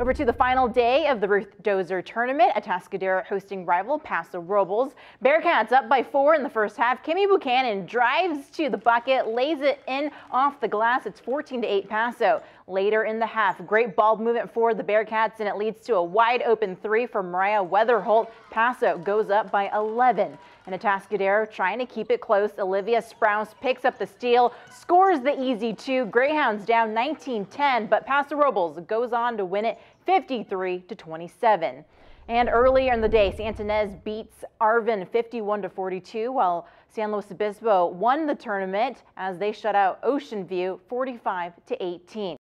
Over to the final day of the Ruth Doser tournament, Atascadero hosting rival Paso Robles. Bearcats up by four in the first half. Kimmy Buchanan drives to the bucket, lays it in off the glass. It's 14 to 8 Paso. Later in the half, great ball movement for the Bearcats, and it leads to a wide open three for Mariah Weatherholt. Paso goes up by 11. And Atascadero trying to keep it close. Olivia Sprouse picks up the steal, scores the easy two. Greyhounds down 19-10, but Paso Robles goes on to win it 53 to 27. And earlier in the day, Santa beats Arvin 51 to 42, while San Luis Obispo won the tournament as they shut out Ocean View 45 to 18.